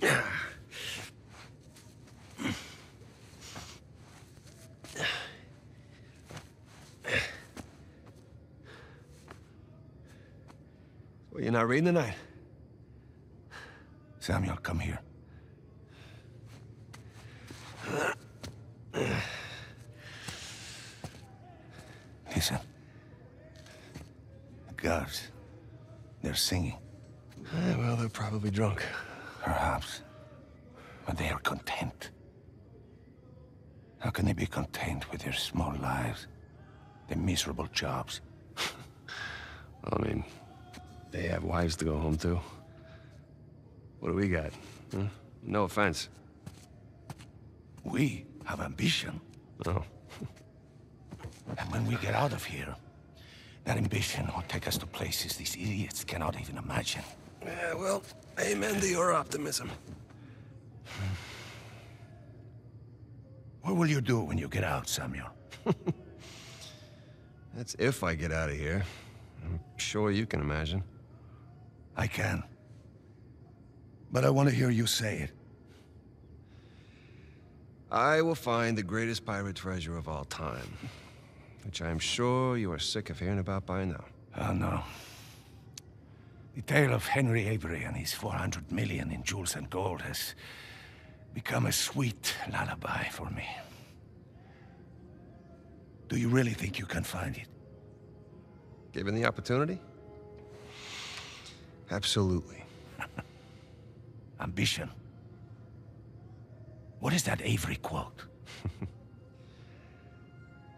Well, you're not reading tonight? Samuel, come here. Listen. The guards. They're singing. Eh, well, they're probably drunk. Perhaps. But they are content. How can they be content with their small lives? Their miserable jobs? I mean, they have wives to go home to. What do we got? Huh? No offense. We have ambition. No. Oh. And when we get out of here, that ambition will take us to places these idiots cannot even imagine. Yeah, well, amen to your optimism. What will you do when you get out, Samuel? That's if I get out of here. I'm sure you can imagine. I can. But I want to hear you say it. I will find the greatest pirate treasure of all time. Which I am sure you are sick of hearing about by now. Oh, no. The tale of Henry Avery and his 400 million in jewels and gold has become a sweet lullaby for me. Do you really think you can find it? Given the opportunity? Absolutely. Ambition. What is that Avery quote?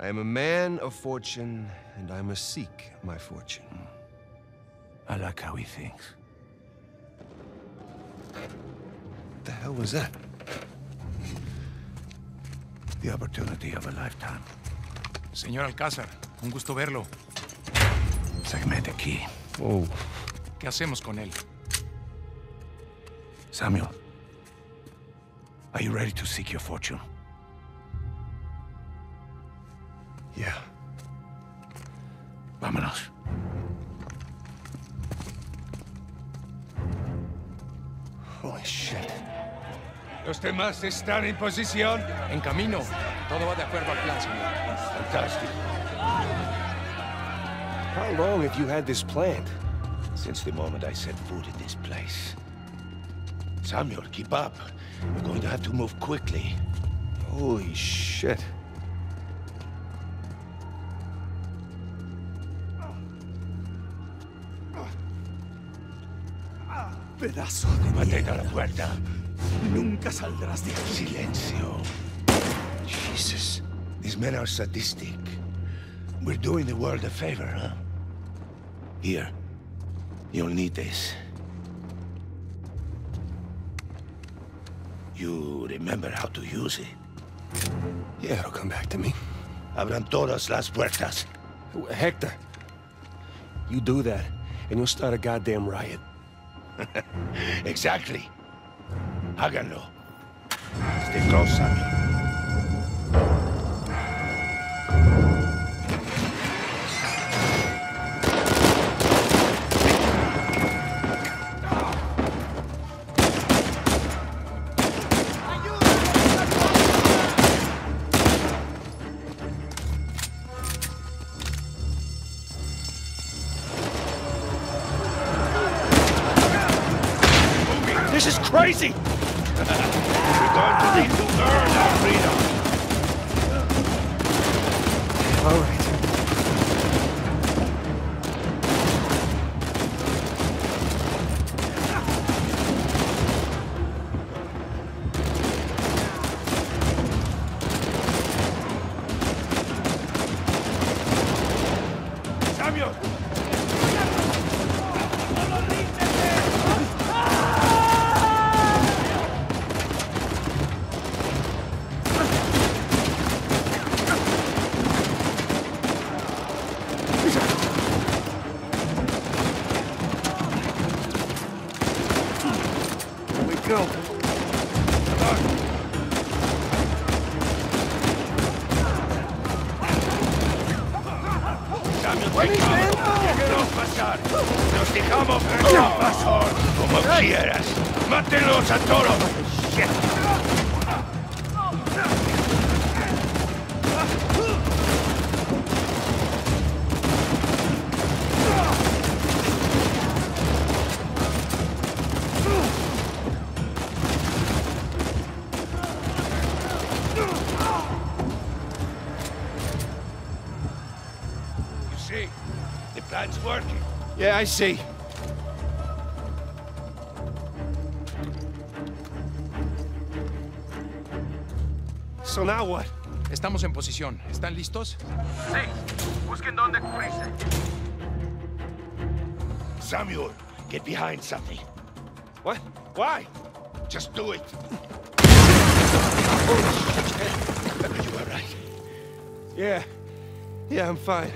I am a man of fortune, and I must seek my fortune. Hmm. I like how he thinks. What the hell was that? The opportunity of a lifetime. Señor Alcázar, un gusto verlo. Sáqueme de aquí. Oh, ¿Qué hacemos con él? Samuel, are you ready to seek your fortune? yeah. Vámonos. ¿Los demás están en posición? En camino. Todo va de acuerdo al plan, señor. Fantástico. How long have you had this planned? Since the moment I set foot in this place. Samuel, keep up. We're going to have to move quickly. Holy shit. Pedazo de Mantén a la puerta. Nunca saldrás de aquí. Silencio. Jesus. These men are sadistic. We're doing the world a favor, huh? Here. You'll need this. You remember how to use it? Yeah, it'll come back to me. Abran todas las puertas. Hector, you do that, and you'll start a goddamn riot. Exactly. Háganlo. Stay close, Samuel. This is crazy! We're going to need to earn our freedom. All right. Samuel! Here we go. Samuel, wake up! Déjenos pasar. Nos dejamos ver pasar como quieras. ¡Mátenlos a todos! You see, the plan's working. Yeah, I see. So now what? Estamos en posición. ¿Están listos? Samuel, get behind something. What? Why? Just do it. you all right? Yeah. Yeah, I'm fine.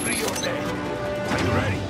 Free. Are you ready?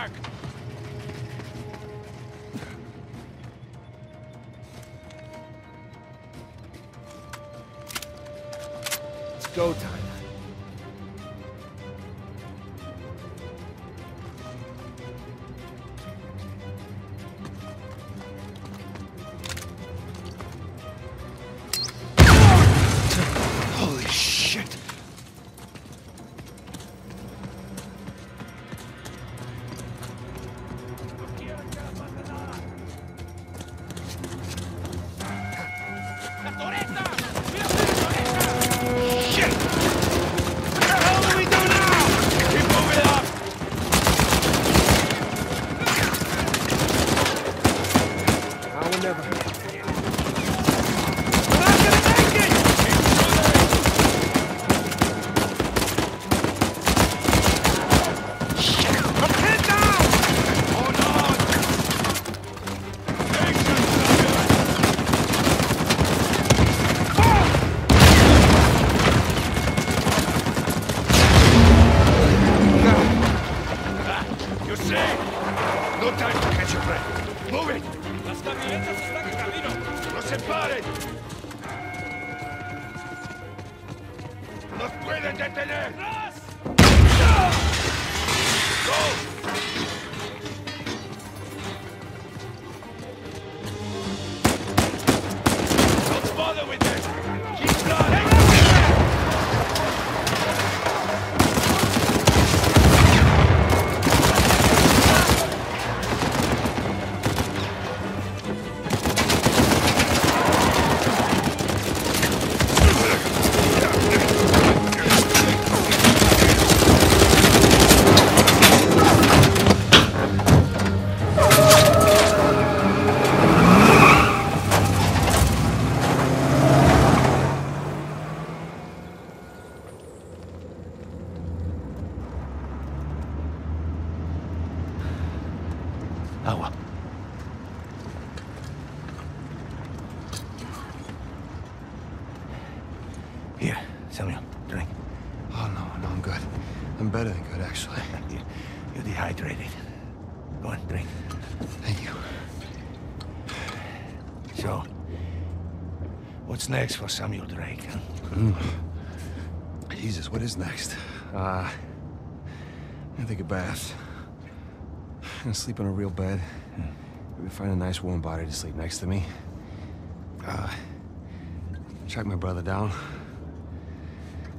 Back! It's go time. So, what's next for Samuel Drake? Huh? Jesus, what is next? Uh, I'm gonna take a bath. I'm gonna sleep in a real bed. Maybe find a nice warm body to sleep next to me. Uh, track my brother down.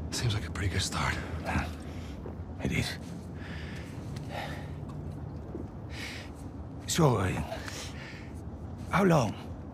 Seems like a pretty good start. It is. So, uh, how long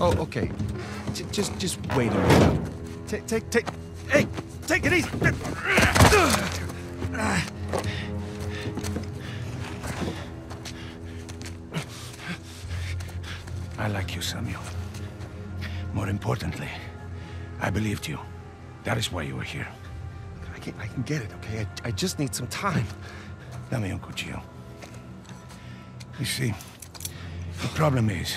Oh, okay. J- just, just wait a minute. Take, take, take. Hey, take it easy. I like you, Samuel. More importantly, I believed you. That is why you were here. I can, I can get it, okay? I, I just need some time. Dame un cuchillo. You see, the problem is,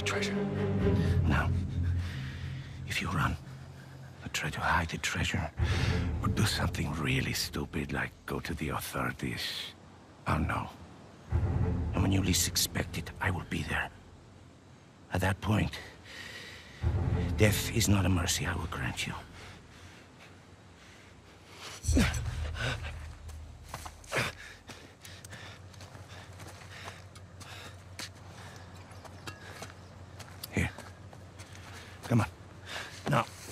The treasure. Now, if you run, or try to hide the treasure, or do something really stupid like go to the authorities, oh, I'll know. And when you least expect it, I will be there. At that point, death is not a mercy I will grant you. Here. Come on. Now,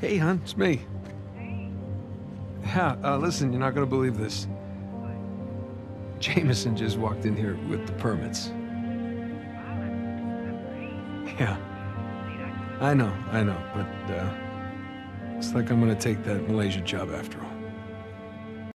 Hey, hon, it's me. Yeah, uh, listen, you're not gonna believe this. Jameson just walked in here with the permits. Yeah. I know, I know, but, uh, it's like I'm gonna take that Malaysia job after all.